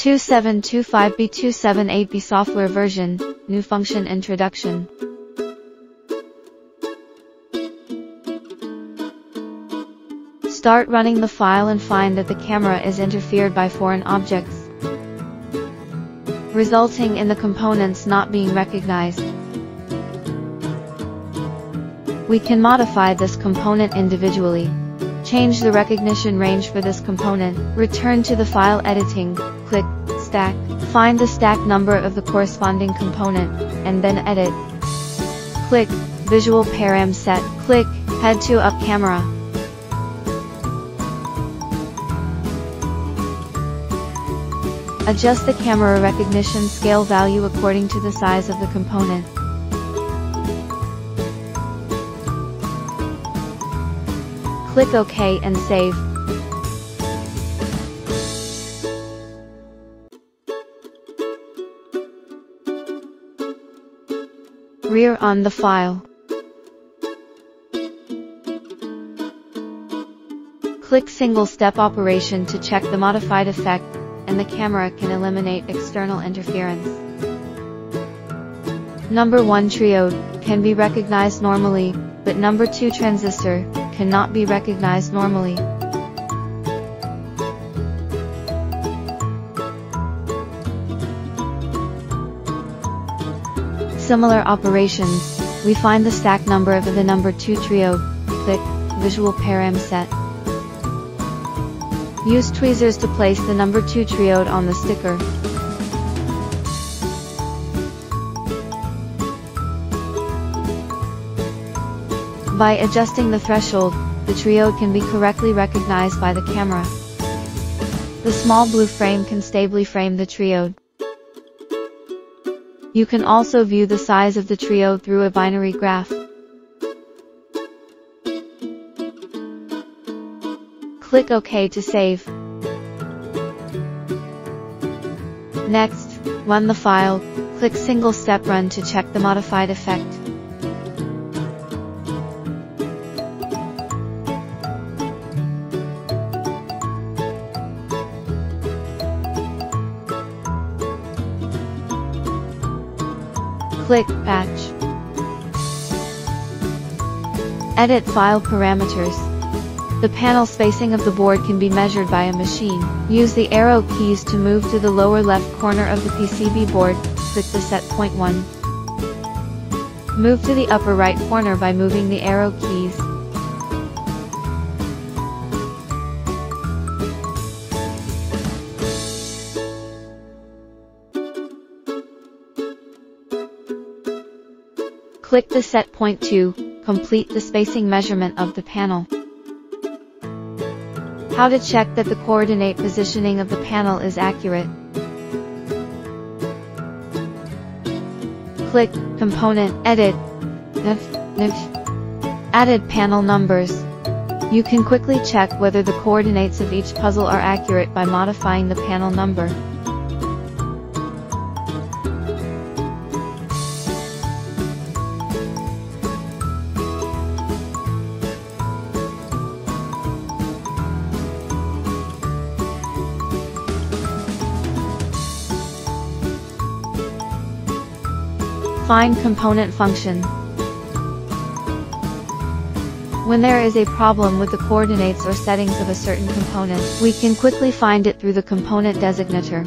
2725B278B software version, new function introduction. Start running the file and find that the camera is interfered by foreign objects, resulting in the components not being recognized. We can modify this component individually. Change the recognition range for this component, return to the file editing, click Stack, find the stack number of the corresponding component, and then edit. Click Visual Param Set, click Head to Up Camera. Adjust the camera recognition scale value according to the size of the component. Click OK and save. Rear on the file. Click single step operation to check the modified effect, and the camera can eliminate external interference. Number 1 triode can be recognized normally, but number 2 transistor cannot be recognized normally. Similar operations, we find the stack number of the number 2 trio, click Visual Param Set. Use tweezers to place the number 2 triode on the sticker. By adjusting the threshold, the triode can be correctly recognized by the camera. The small blue frame can stably frame the triode. You can also view the size of the triode through a binary graph. Click OK to save. Next, run the file, click single step run to check the modified effect. Click Patch. Edit file parameters. The panel spacing of the board can be measured by a machine. Use the arrow keys to move to the lower left corner of the PCB board, click the set point 1. Move to the upper right corner by moving the arrow keys. Click the set point to complete the spacing measurement of the panel. How to check that the coordinate positioning of the panel is accurate. Click Component Edit Added panel numbers. You can quickly check whether the coordinates of each puzzle are accurate by modifying the panel number. Find component function. When there is a problem with the coordinates or settings of a certain component, we can quickly find it through the component designator.